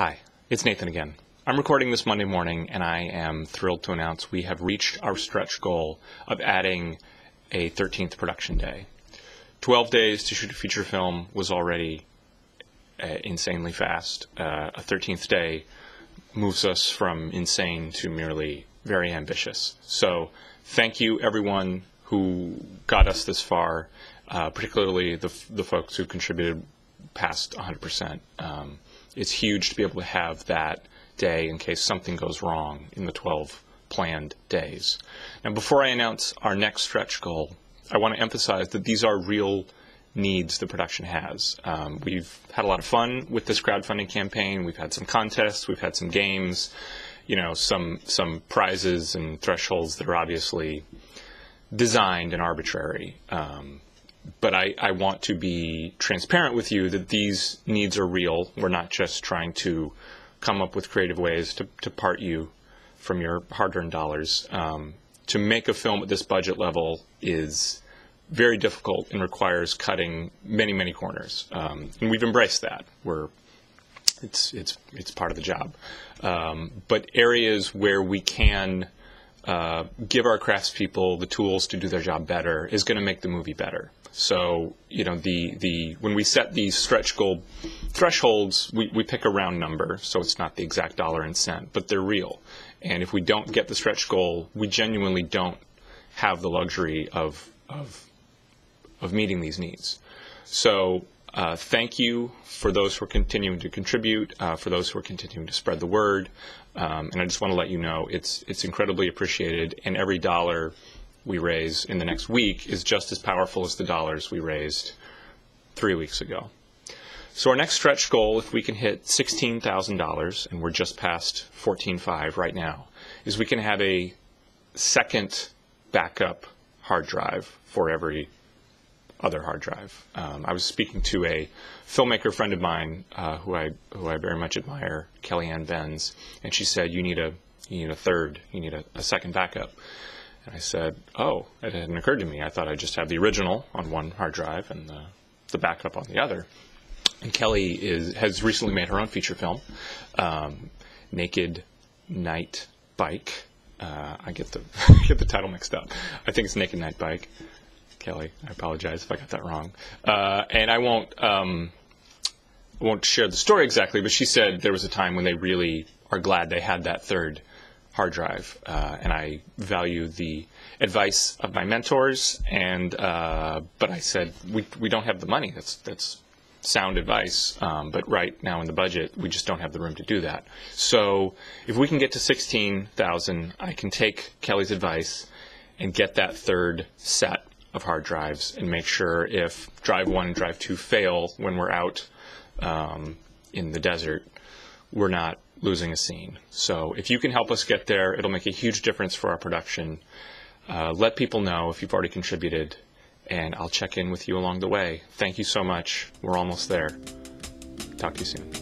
Hi, it's Nathan again. I'm recording this Monday morning, and I am thrilled to announce we have reached our stretch goal of adding a 13th production day. 12 days to shoot a feature film was already uh, insanely fast. Uh, a 13th day moves us from insane to merely very ambitious. So, thank you, everyone who got us this far, uh, particularly the, the folks who contributed past 100%. Um, it's huge to be able to have that day in case something goes wrong in the 12 planned days. Now, before I announce our next stretch goal, I want to emphasize that these are real needs the production has. Um, we've had a lot of fun with this crowdfunding campaign. We've had some contests, we've had some games, you know, some some prizes and thresholds that are obviously designed and arbitrary. Um, but I, I want to be transparent with you that these needs are real. We're not just trying to come up with creative ways to, to part you from your hard-earned dollars. Um, to make a film at this budget level is very difficult and requires cutting many, many corners. Um, and we've embraced that. We're it's it's it's part of the job. Um, but areas where we can uh, give our craftspeople the tools to do their job better is going to make the movie better. So you know the the when we set these stretch goal thresholds, we, we pick a round number, so it's not the exact dollar and cent, but they're real. And if we don't get the stretch goal, we genuinely don't have the luxury of of of meeting these needs. So uh, thank you for those who are continuing to contribute, uh, for those who are continuing to spread the word, um, and I just want to let you know it's it's incredibly appreciated, and every dollar we raise in the next week is just as powerful as the dollars we raised three weeks ago. So our next stretch goal, if we can hit $16,000, and we're just past 14.5 right now, is we can have a second backup hard drive for every other hard drive. Um, I was speaking to a filmmaker friend of mine uh, who I who I very much admire, Kellyanne Benz, and she said, "You need a you need a third, you need a, a second backup." And I said, "Oh, it hadn't occurred to me. I thought I'd just have the original on one hard drive and the, the backup on the other." And Kelly is has recently made her own feature film, um, Naked Night Bike. Uh, I get the get the title mixed up. I think it's Naked Night Bike. Kelly, I apologize if I got that wrong. Uh, and I won't um, won't share the story exactly, but she said there was a time when they really are glad they had that third hard drive. Uh, and I value the advice of my mentors. And uh, but I said we we don't have the money. That's that's sound advice. Um, but right now in the budget, we just don't have the room to do that. So if we can get to sixteen thousand, I can take Kelly's advice and get that third set of hard drives and make sure if drive one and drive two fail when we're out um, in the desert, we're not losing a scene. So if you can help us get there, it'll make a huge difference for our production. Uh, let people know if you've already contributed, and I'll check in with you along the way. Thank you so much. We're almost there. Talk to you soon.